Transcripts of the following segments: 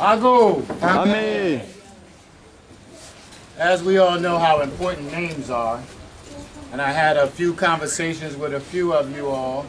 Ago. Amen. As we all know how important names are, and I had a few conversations with a few of you all,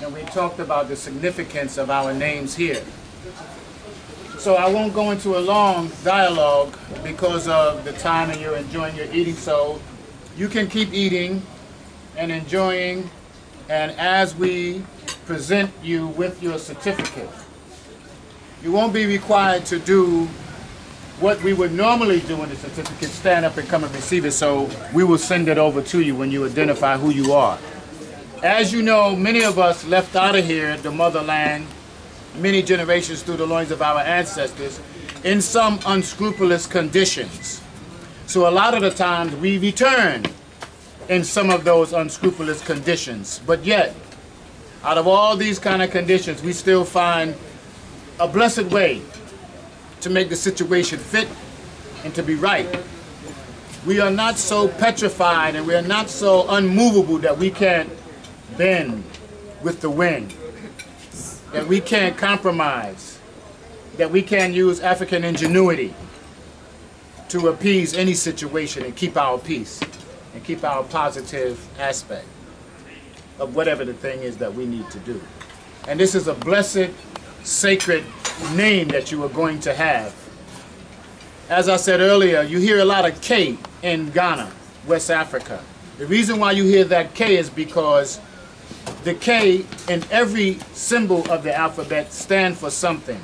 and we talked about the significance of our names here. So I won't go into a long dialogue because of the time and you're enjoying your eating. So you can keep eating and enjoying, and as we present you with your certificate, you won't be required to do what we would normally do in the certificate, stand up and come and receive it. So we will send it over to you when you identify who you are. As you know, many of us left out of here, the motherland, many generations through the loins of our ancestors, in some unscrupulous conditions. So a lot of the times we return in some of those unscrupulous conditions. But yet, out of all these kind of conditions, we still find a blessed way to make the situation fit and to be right. We are not so petrified and we are not so unmovable that we can't bend with the wind, that we can't compromise, that we can't use African ingenuity to appease any situation and keep our peace and keep our positive aspect of whatever the thing is that we need to do. And this is a blessed, sacred name that you are going to have. As I said earlier, you hear a lot of K in Ghana, West Africa. The reason why you hear that K is because the K in every symbol of the alphabet stand for something.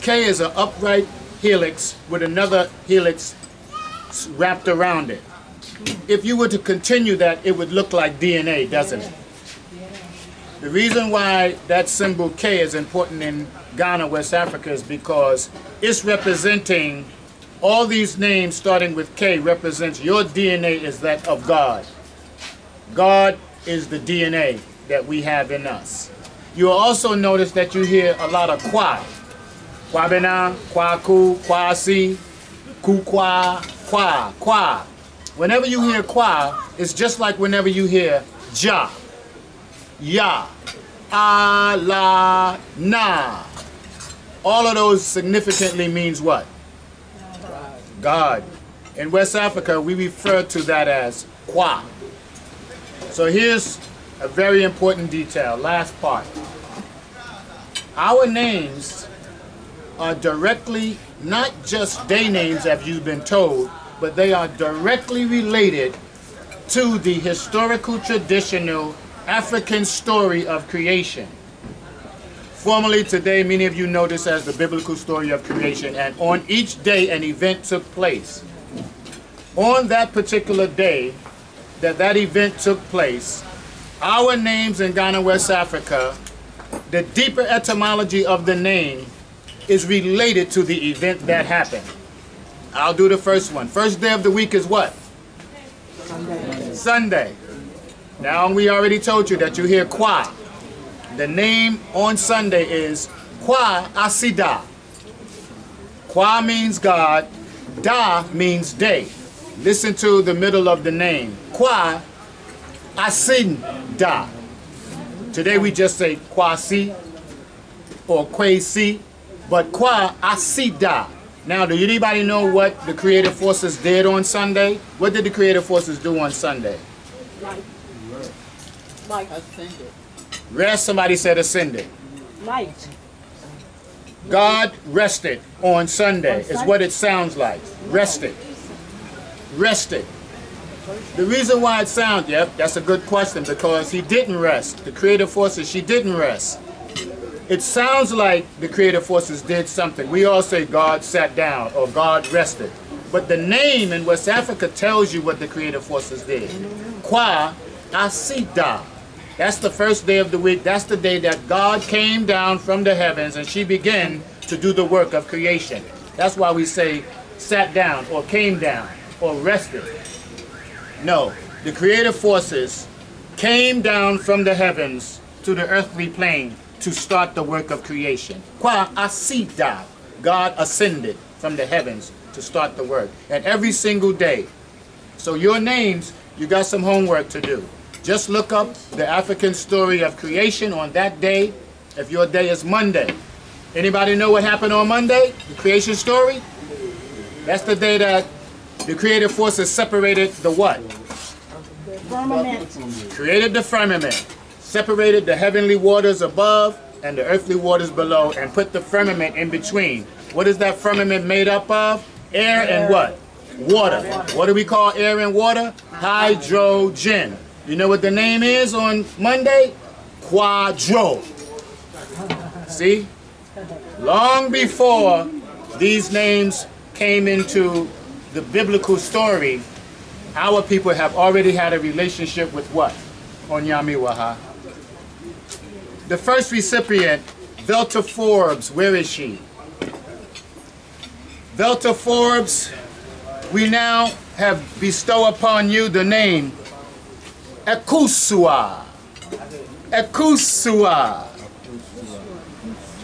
K is an upright helix with another helix wrapped around it. If you were to continue that, it would look like DNA, doesn't it? The reason why that symbol K is important in Ghana, West Africa is because it's representing all these names starting with K represents your DNA is that of God. God is the DNA that we have in us. You'll also notice that you hear a lot of Kwa. Kwabena, Kwaku, Kwasi, Kukwa, Kwa, Kwa. Whenever you hear Kwa, it's just like whenever you hear Ja, Ya, Allah, Na. All of those significantly means what? God. In West Africa, we refer to that as Kwa. So here's a very important detail, last part. Our names are directly, not just day names as you've been told, but they are directly related to the historical traditional African story of creation. Formerly today, many of you know this as the biblical story of creation, and on each day an event took place. On that particular day that that event took place, our names in Ghana, West Africa, the deeper etymology of the name is related to the event that happened. I'll do the first one. First day of the week is what? Sunday. Sunday. Now we already told you that you hear Kwa. The name on Sunday is Kwa Asida. Kwa means God, Da means day. Listen to the middle of the name. Kwa Asinda. Today we just say Kwasi or Kwasi, but Kwa Asida. Now, do anybody know what the creative forces did on Sunday? What did the creative forces do on Sunday? Light. Ascended. Rest, somebody said ascended. Light. God rested on Sunday, is what it sounds like. Rested. Rested. The reason why it sounds, yep, that's a good question, because he didn't rest. The creative forces, she didn't rest. It sounds like the creative forces did something. We all say God sat down or God rested. But the name in West Africa tells you what the creative forces did. Kwa Asida. That's the first day of the week. That's the day that God came down from the heavens and she began to do the work of creation. That's why we say sat down or came down or rested. No, the creative forces came down from the heavens to the earthly plane to start the work of creation. Qua asida, God ascended from the heavens to start the work. And every single day. So your names, you got some homework to do. Just look up the African story of creation on that day. If your day is Monday, Anybody know what happened on Monday? The creation story? That's the day that the creative forces separated the what? Firmament. Created the firmament, separated the heavenly waters above and the earthly waters below, and put the firmament in between. What is that firmament made up of? Air and what? Water. What do we call air and water? Hydrogen. You know what the name is on Monday? Quadro. See? Long before these names came into the biblical story, our people have already had a relationship with what? Onyamiwaha. The first recipient, Velta Forbes, where is she? Velta Forbes, we now have bestow upon you the name Ekusua. Ekusua.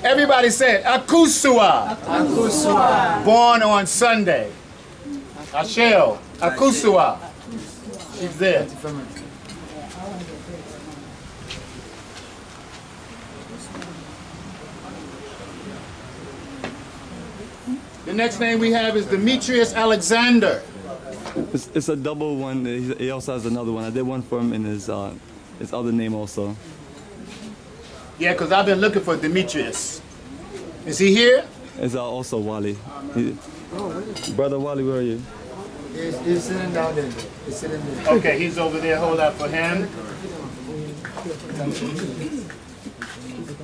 Everybody said Akusua. Akusua. Born on Sunday. Asheo. Akusua. She's there. The next name we have is Demetrius Alexander. It's, it's a double one. He he also has another one. I did one for him in his uh, his other name also. Yeah, because I've been looking for Demetrius. Is he here? It's uh, also Wally. He- Brother Wally, where are you? He's, he's sitting down there. He's sitting there. Okay, he's over there. Hold up for him.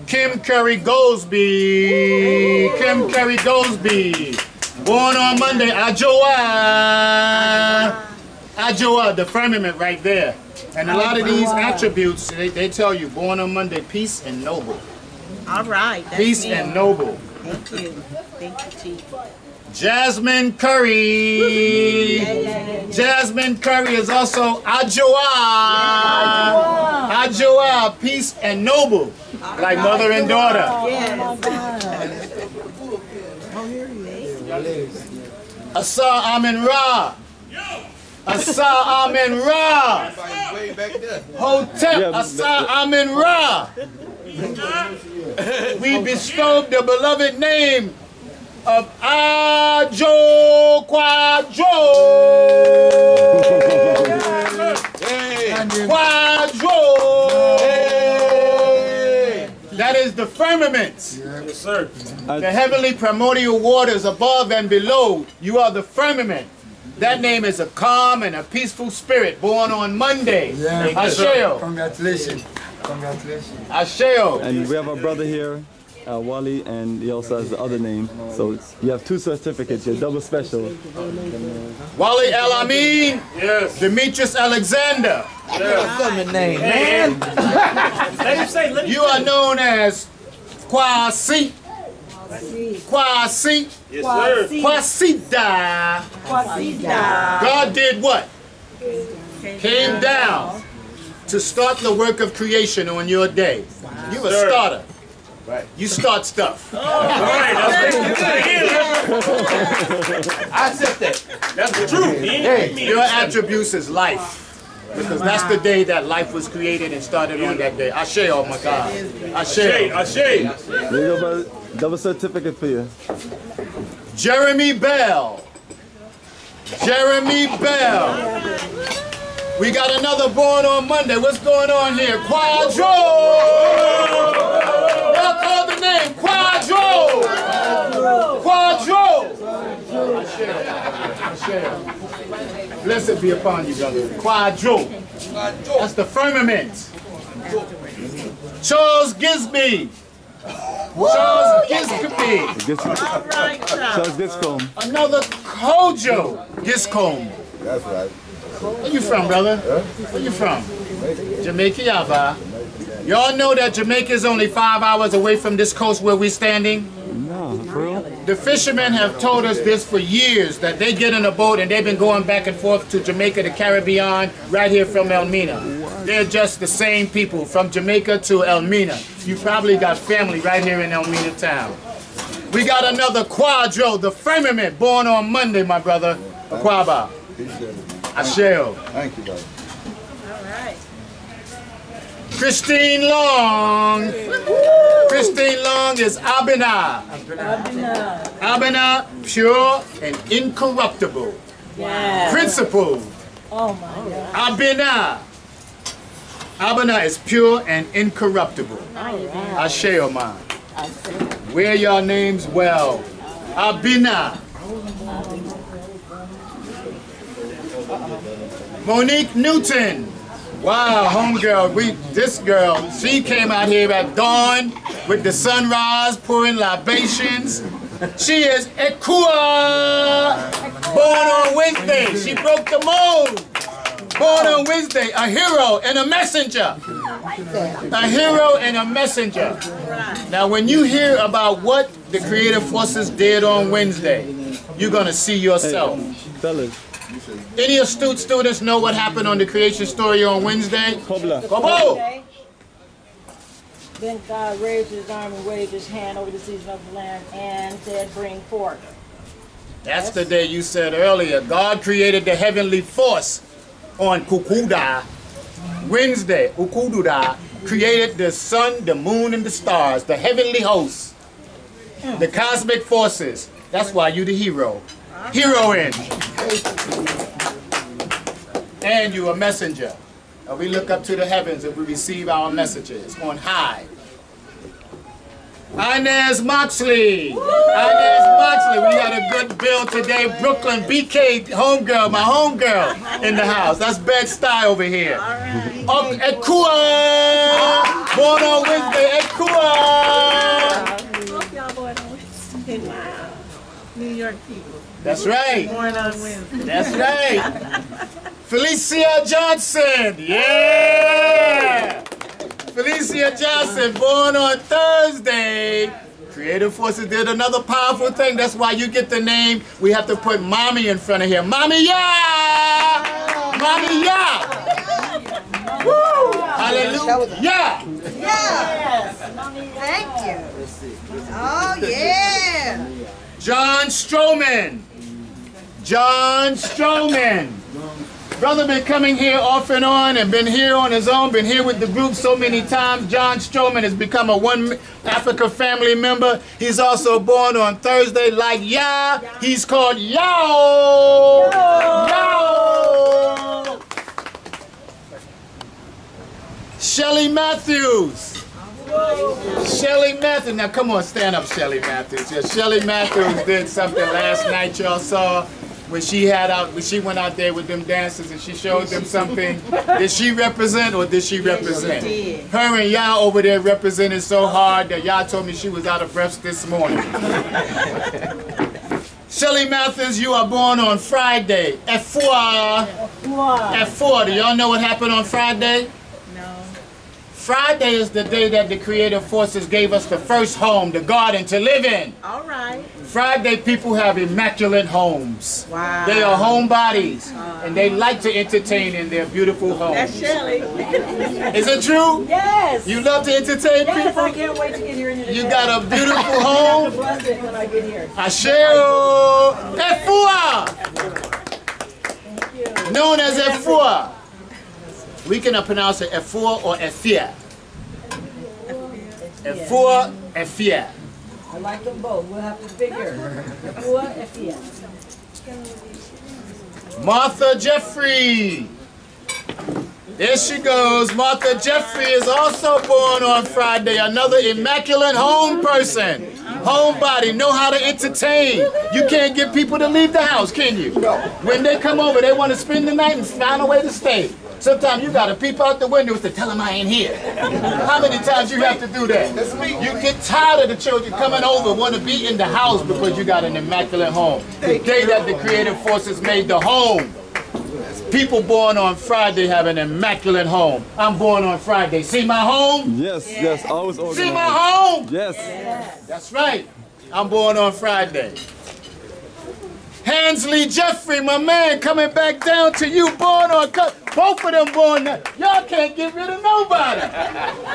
Kim Curry Goldsby. Kim Curry Goldsby. Born on Monday. Ajoa. Ajoa, the firmament right there. And a lot of these attributes, they, they tell you, born on Monday, peace and noble. All right. Peace me. and noble. Thank you. Thank you, Chief. Jasmine Curry. Jasmine Curry is also Ajoa. Ajoa, peace and noble, like mother and daughter. Yes. Asa Amin Ra. Asa Amin Ra. Way back. Hotep Asa Amin Ra. We bestowed the beloved name of Ajo Quadro. Quadro. That is the firmament. The heavenly primordial waters above and below. You are the firmament. That name is a calm and a peaceful spirit born on Monday. Yeah. Asheo. Congratulations. Congratulations. Asheo. And we have our brother here, uh, Wally, and he also has the other name. So you have two certificates. You're double special. Wally El Amin. Yes. Demetrius Alexander. Yes. name, man. You are known as Kwasi. Kwasi. Kwasida. God did what? Came down to start the work of creation on your day. You a starter. Right. You start stuff. I accept that. That's the truth. He ain't me. Your attributes is life. Because that's the day that life was created and started on that day. Ashe, oh my God. Ashe. Ashe, Ashe. There you go, brother. Double certificate for you. Jeremy Bell. Jeremy Bell. We got another born on Monday. What's going on here? Quadro! Y'all call the name Quadro! Quadro! Blessed be upon you, brother. Quadro. That's the firmament. Charles Gisby. Charles Gisby. Gets, All right, Charles Giscombe. Another Kojo Giscombe. That's right. Where you from, brother? Where you from? Jamaica, Yaba. Y'all know that Jamaica is only five hours away from this coast where we're standing? No, for? The fishermen have told us this for years, that they get in a boat and they've been going back and forth to Jamaica, the Caribbean, right here from Elmina. They're just the same people, from Jamaica to Elmina. You probably got family right here in Elmina town. We got another Quadro, the firmament, born on Monday, my brother. Aquaba. Appreciate it. Asheo. Thank you, brother. Right. Christine Long. Christine Long is Abinah. Abinah, pure and incorruptible. Yes. Principled. Oh my God. Abinah. Abinah is pure and incorruptible. Ashe Oman. Wear your names well. Abinah. Monique Newton. Wow, homegirl, we this girl, she came out here at dawn with the sunrise, pouring libations. She is Ekua, born on Wednesday. She broke the mold. Born on Wednesday, a hero and a messenger. A hero and a messenger. Now, when you hear about what the creative forces did on Wednesday, you're gonna see yourself. Fellas, Any astute students know what happened on the creation story on Wednesday? Kobla. Kobo! Okay. Then God raised his arm and waved his hand over the season of the land and said, bring forth. That's the day you said earlier. God created the heavenly force on Kukuda. Wednesday, Ukududa created the sun, the moon, and the stars, the heavenly hosts, the cosmic forces. That's why you're the hero. Heroine. And you a messenger. And we look up to the heavens and we receive our messages on high. Inez Moxley. Inez Moxley. We had a good bill today. Brooklyn BK homegirl, my homegirl in the house. That's Bed Stuy over here. Um, Ekua. Born on Wednesday. Ekua. Hope y'all born on Wednesday. New York people. That's right. Born on Wednesday. That's right. Felicia Johnson. Yeah. Felicia Johnson, born on Thursday. Creative Forces did another powerful thing. That's why you get the name. We have to put mommy in front of here. Mommy, yeah! Mommy, yeah! Woo! Hallelujah! Yeah! Yeah! Thank you. Oh, yeah. John Stroman. John Stroman. Brother been coming here off and on and been here on his own, been here with the group so many times. John Stroman has become a one Africa family member. He's also born on Thursday like Yah. He's called Yao. Yao. Shelly Matthews. Shelly Matthews. Now come on, stand up, Shelly Matthews. Yeah, Shelly Matthews did something last night y'all saw when she had out when she went out there with them dancers and she showed them something. did she represent or did she represent? did. Her and y'all over there represented so hard that y'all told me she was out of breath this morning. Shelly Matthews, you are born on Friday at four. At four. Do y'all know what happened on Friday? No. Friday is the day that the creative forces gave us the first home, the garden to live in. All right. Friday people have immaculate homes. Wow. They are homebodies uh-huh. and they like to entertain in their beautiful homes. That's. Shelly. Is it true? Yes! You love to entertain yes, I can't wait to get here You day. got a beautiful home. Bless it when I get here. Asheo Efua, known as Efua. We can pronounce it Efua or Efia. Efua, Efia. I like them both. We'll have to figure. Efua, Efia. Martha Jeffrey. There she goes. Martha Jeffrey is also born on Friday. Another immaculate home person. Homebody, know how to entertain. You can't get people to leave the house, can you? When they come over, they want to spend the night and find a way to stay. Sometimes you gotta peep out the windows to tell them I ain't here. How many times you have to do that? You get tired of the children coming over, want to be in the house because you got an immaculate home. The day that the creative forces made the home. People born on Friday have an immaculate home. I'm born on Friday. See my home? Yes, yes, always organized. See my home? Yes. That's right. I'm born on Friday. Hansley Jeffrey, my man, coming back down to you, born on, both of them born, y'all can't get rid of nobody.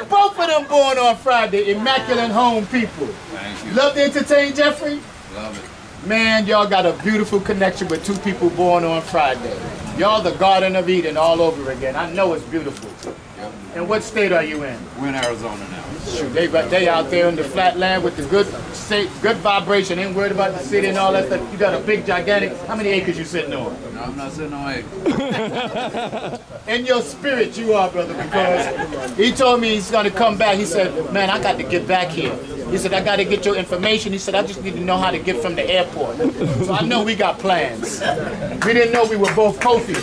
Both of them born on Friday, immaculate home people. Thank you. Love to entertain Jeffrey? Love it. Man, y'all got a beautiful connection with two people born on Friday. Y'all the Garden of Eden all over again. I know it's beautiful. Yep. And what state are you in? We're in Arizona now. Shoot, they they out there in the flat land with the good state, good vibration. Ain't worried about the city and all that stuff. You got a big, gigantic. How many acres you sitting on? No, I'm not sitting on acres. In your spirit, you are, brother, because he told me he's going to come back. He said, man, I got to get back here. He said, I got to get your information. He said, I just need to know how to get from the airport. So I know we got plans. We didn't know we were both Kofi.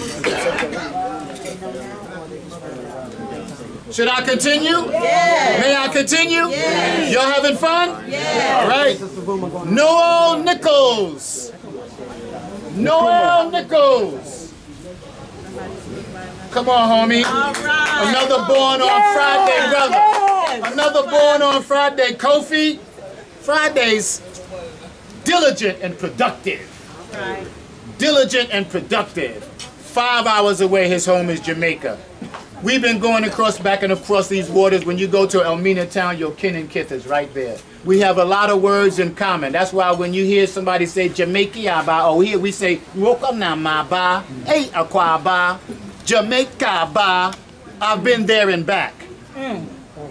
Should I continue? Yeah. May I continue? Yes. Y'all having fun? Yeah. All right. Noel Nichols. Noel Nichols. Come on, homie. Right. Another born on Friday, brother. Another born on Friday. Kofi, Fridays, diligent and productive. Right. Diligent and productive. Five hours away, his home is Jamaica. We've been going across, back and across these waters. When you go to Elmina Town, your kin and kith is right there. We have a lot of words in common. That's why when you hear somebody say Jamaica ba, oh here we say Woka na ma ba, hey akwa ba, Jamaica ba. I've been there and back. Mm.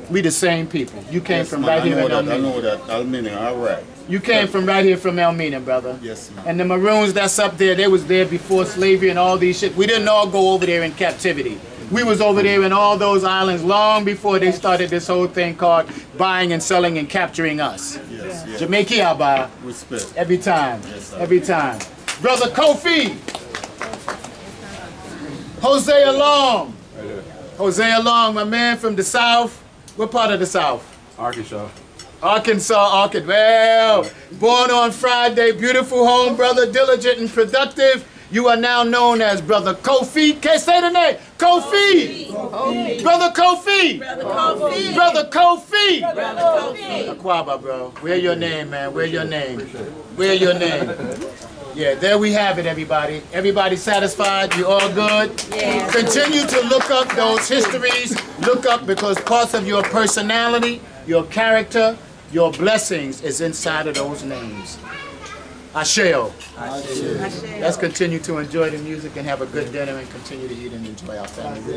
We the same people. You came from right here know in that. I know that. Almina, all right. You came from right here from Elmina, brother. Yes, ma'am. And the Maroons that's up there, they was there before slavery and all these shit. We didn't all go over there in captivity. We was over there in all those islands long before they started this whole thing called buying and selling and capturing us. Yes, yes. Jamaica buy Respect. every time. Yes, sir. every time. Brother Kofi. Jose Long. Jose Long, my man from the South. What part of the South? Arkansas. Arkansas, Arkansas. Well, born on Friday, beautiful home, brother, diligent and productive. You are now known as Brother Kofi. Can't say the name. Kofi. Brother Kofi. Brother Kofi. Brother Kofi. Brother Kofi. Aquaba, bro. Where your name, man? Where your name? Where your name? Yeah, there we have it, everybody. Everybody satisfied? You all good? Yeah. Continue to look up those histories. Look up because parts of your personality, your character, your blessings is inside of those names. Asheo. Let's continue to enjoy the music and have a good dinner and continue to eat and enjoy our family.